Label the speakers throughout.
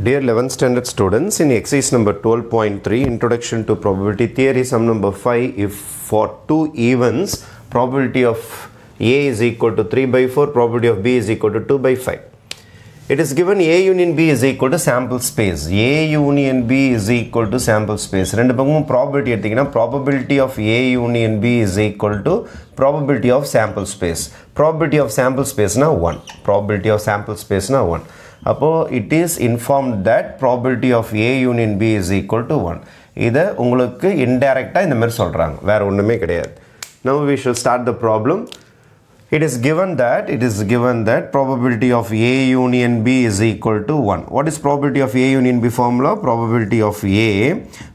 Speaker 1: Dear 11th standard students, in exercise number 12.3, Introduction to Probability Theory, sum number 5, if for two events, probability of A is equal to 3 by 4, probability of B is equal to 2 by 5. It is given A union B is equal to sample space. A union B is equal to sample space. ரெண்டு பக்கமும் probability எடுத்தீங்கன்னா probability of A union B is equal to probability of sample space. Probability of sample space na 1. Probability of sample space na 1. அப்போ it is informed that probability of A union B is equal to 1. இதை உங்களுக்கு இன்டைரக்டாக இந்த மாதிரி சொல்கிறாங்க வேற ஒன்றுமே கிடையாது Now we should start the problem. It is given that it is given that probability of A union B is equal to 1. What is probability of A union B formula? Probability of A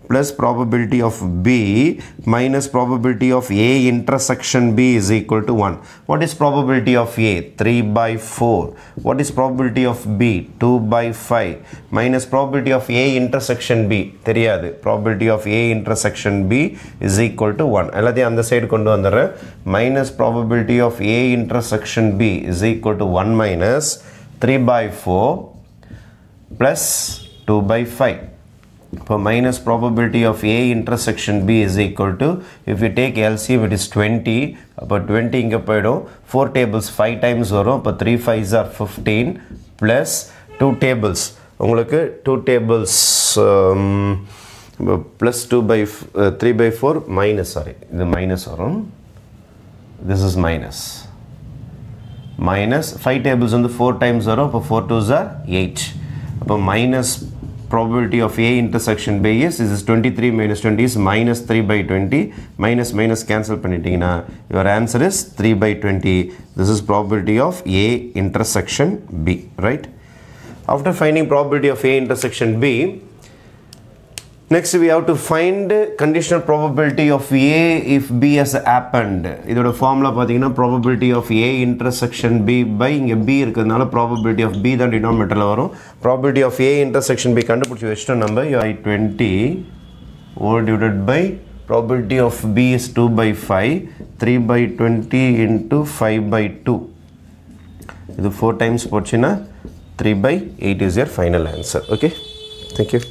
Speaker 1: plus probability of B minus probability of A intersection B is equal to 1. What is probability of A? 3 by 4. What is probability of B? 2 by 5 minus probability of A intersection B. தெரியாது probability of A intersection B is equal to 1. எல்லாத்தையும் அந்த side கொண்டு வந்துடுறேன் minus probability of A intersection B is equal to 1 minus 3 by 4 plus 2 by 5. இப்போ minus probability of A intersection B is equal to if you take LCM it is 20 அப்போ 20 இங்கே போயிடும் four tables five times வரும் இப்போ three fives are fifteen plus two tables உங்களுக்கு two tables plus two by three by four minus sorry இது minus வரும் this is minus minus five tables வந்து four times வரும் இப்போ ஃபோர் டூஸ் ஆர் எயிட் அப்போ minus probability of A intersection by S this is 23 minus 20 is minus 3 by 20 minus minus cancel பண்ணிட்டீங்கன்னா your answer is 3 by 20 this is probability of A intersection B right after finding probability of A intersection B Next we have to find conditional probability of A if B has happened. இதோட formula பார்த்தீங்கன்னா probability of A intersection B by இங்கே B இருக்கிறதுனால probability of B தான் டினாமினேட்டரில் வரும் probability of A intersection B கண்டுபிடிச்சி வச்சிட்டோம் நம்ம I twenty whole divided by probability of B is 2 by 5 3 by 20 into 5 by 2 இது 4 times போச்சுன்னா 3 by 8 is your final answer okay thank you